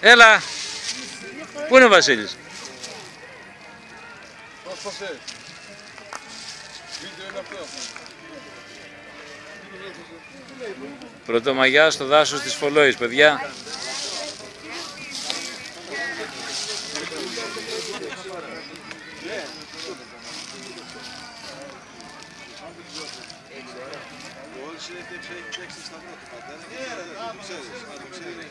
Έλα. Πού είναι ο Βασίλης; Πρωτομαγιά στο δάσος της Φολόης, παιδιά. Doğal çilekle bir şey gideceksin sandım. Ne yarar? Ne yapalım? Ne yarar?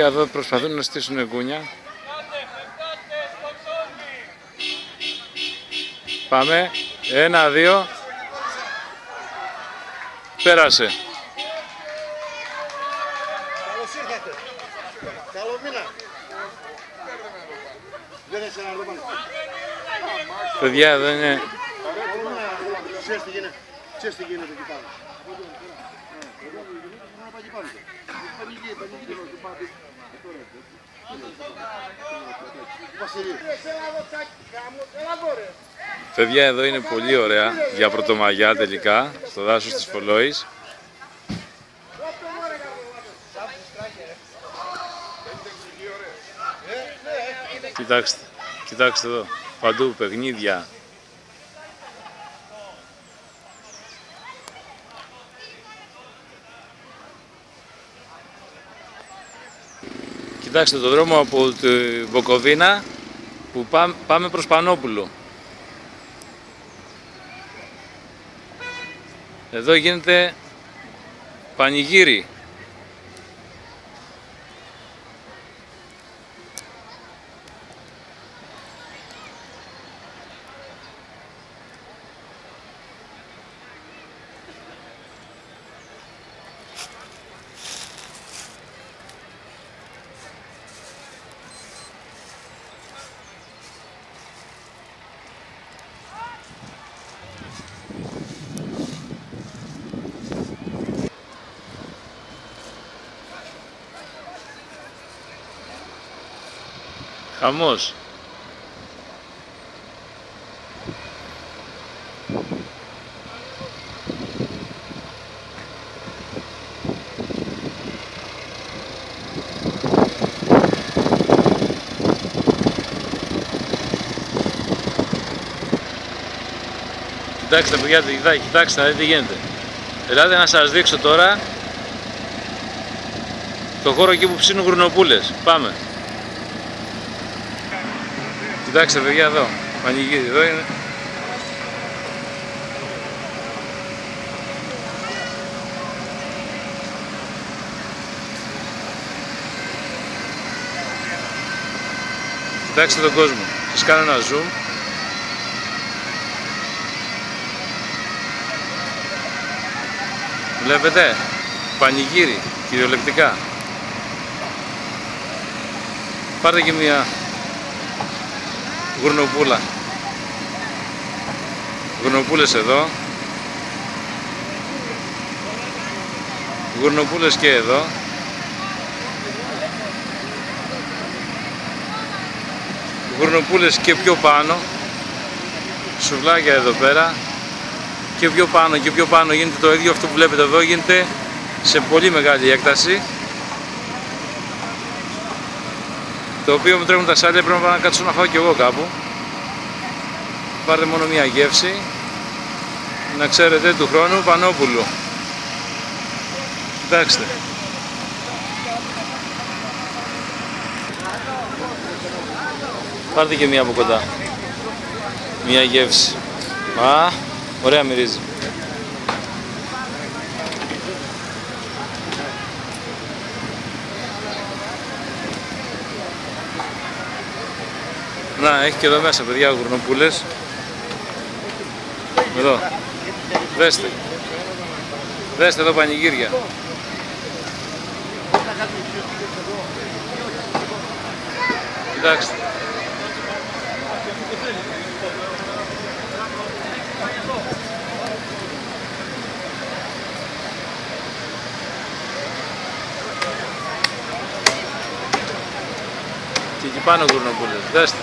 Εδώ προσπαθούν να στήσουν γκούνια. Πάμε. Ένα, δύο. Πέρασε. Καλώς ήρθατε. Καλό μήνα. Δεν έχεις ένα ρούμα. Παιδιά, εδώ είναι Καλό μήνα. Ξέρεις τι γίνεται. Ξέρεις τι γίνεται εκεί πάνω. Να πάει εκεί πάνω. Πανηγύρι, πανηγύρι. Βασιλή. Παιδιά, εδώ είναι πολύ ωραία για πρωτομαγιά τελικά, στο δάσος της Φολόης. Κοιτάξτε, κοιτάξτε εδώ, παντού παιχνίδια. Κοιτάξτε το δρόμο από τη Βοκοβίνα που πάμε, πάμε προς Πανόπουλο. Εδώ γίνεται πανηγύρι. Χαμός. Κοιτάξτε παιδιά, κοιτά- κοιτάξτε να δείτε τι γίνεται. Ελάτε να σας δείξω τώρα το χώρο εκεί που ψήνουν γουρνοπούλες. Πάμε. Κοιτάξτε παιδιά εδώ, πανηγύρι εδώ είναι. Κοιτάξτε τον κόσμο. Σας κάνω ένα zoom. Βλέπετε, πανηγύρι, κυριολεκτικά. Πάρτε και μια γουρνοπούλα. Γουρνοπούλες εδώ. Γουρνοπούλες και εδώ. Γουρνοπούλες και πιο πάνω. Σουβλάκια εδώ πέρα. Και πιο πάνω και πιο πάνω γίνεται το ίδιο αυτό που βλέπετε εδώ γίνεται σε πολύ μεγάλη έκταση. Το οποίο μου τρέχουν τα σάλια πρέπει να πάω να κάτσω να φάω κι εγώ κάπου. Πάρτε μόνο μία γεύση. Να ξέρετε του χρόνου Πανόπουλο. Κοιτάξτε. Πάρτε και μία από κοντά. Μία γεύση. Α, ωραία μυρίζει. Να, έχει και εδώ μέσα παιδιά γουρνοπούλες. Εδώ. Δέστε. Δέστε εδώ πανηγύρια. Κοιτάξτε. Και εκεί πάνω γουρνοπούλες. Δέστε.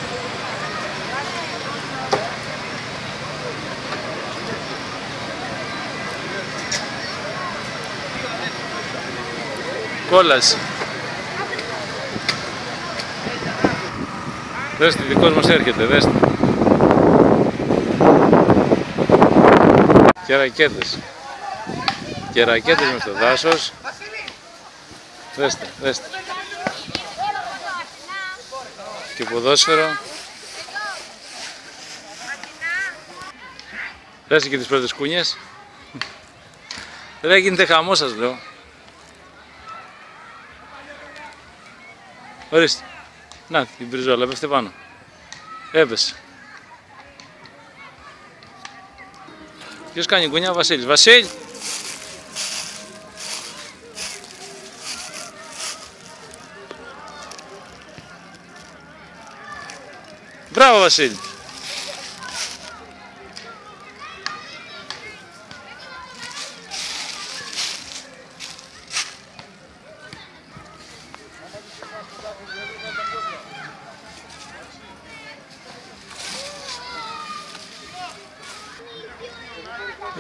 Κόλαση. Δέστε, δικός μας έρχεται, δέστε. Και ρακέτες. Και ρακέτες μες στο δάσος. Δέστε, δέστε. Και ποδόσφαιρο. Δέστε και τις πρώτες κούνιες. Δεν γίνεται χαμός σας λέω. Ορίστε. Να, την μπριζόλα, πέφτε πάνω. Έπεσε. Ποιος κάνει κουνιά, ο Βασίλης. Βασίλ! Μπράβο, Βασίλη.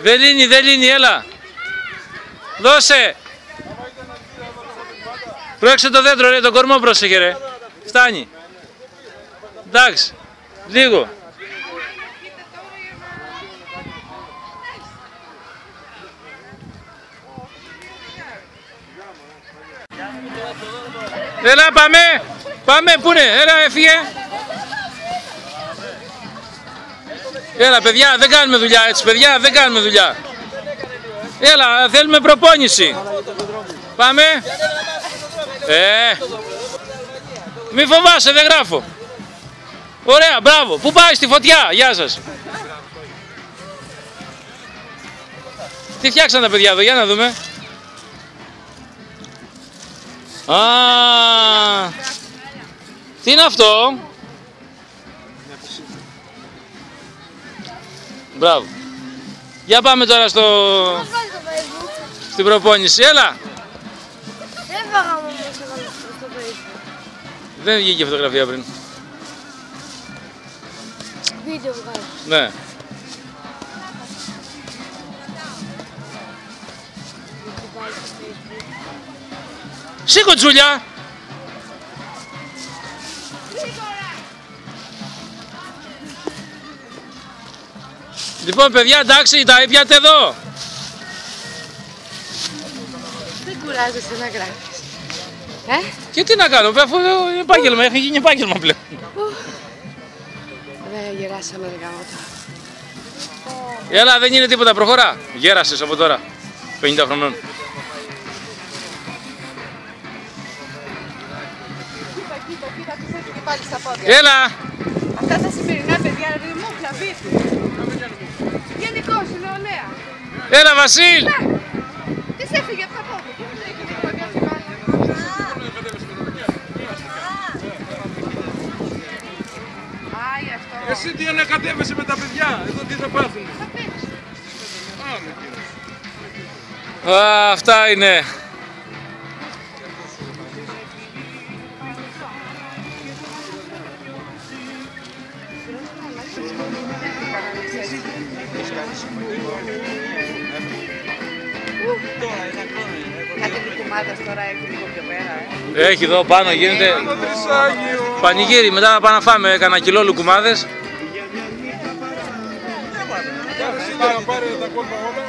Δεν λύνει, δεν λύνει, έλα. Δώσε. Πρόεξε το δέντρο, ρε, τον κορμό πρόσεχε, ρε. Φτάνει. Εντάξει, λίγο. Έλα, πάμε. Πάμε, πού είναι, έλα, έφυγε. Έλα, παιδιά, δεν κάνουμε δουλειά έτσι, παιδιά, δεν κάνουμε δουλειά. Έλα, θέλουμε προπόνηση. Πάμε. Ε, μη φοβάσαι, δεν γράφω. Ωραία, μπράβο. Πού πάει στη φωτιά, γεια σας. Τι φτιάξαν τα παιδιά εδώ, για να δούμε. Α, τι είναι αυτό; Μπράβο. Για πάμε τώρα στο... Πώς βάζει το facebook. στην προπόνηση. Έλα. Δεν φάγαμε όμως έβαλα στο facebook. Δεν βγήκε φωτογραφία πριν. Βίντεο βγάζει. Ναι. Δεν το βάζει στο facebook. Σήκω Λοιπόν παιδιά εντάξει τα έπιατε εδώ. Δεν κουράζεσαι να γράφεις. Ε, Και τι να κάνω αφού είναι επάγγελμα, έχει γίνει επάγγελμα πλέον. δεν γεράσαμε ρε γαμώτα. Έλα δεν είναι τίποτα προχωρά. Γέρασες από τώρα. 50 χρονών. Κοίτα, κοίτα, κοίτα, τι έχει και πάλι στα πόδια. Έλα. Αυτά τα σημερινά παιδιά, ρε παιδί μου, χλαβί. Γενικώς, η νεολαία. Έλα Βασίλ. Τις σε έφυγε από τα πόδια. Α, γι' αυτό. Εσύ τι ανακατεύεσαι με τα παιδιά, εδώ τι θα πάθουν. Πάμε κύριε. Α, αυτά είναι. Κάτι λουκουμάδας τώρα έχει λίγο πιο πέρα, ε. Έχει εδώ πάνω γίνεται Το τρισάγιο. πανηγύρι. Μετά να πάμε να φάμε κανένα κιλό λουκουμάδες. Σήμερα πάρε τα κόλπα όλα.